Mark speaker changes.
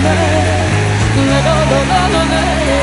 Speaker 1: La la la la la la,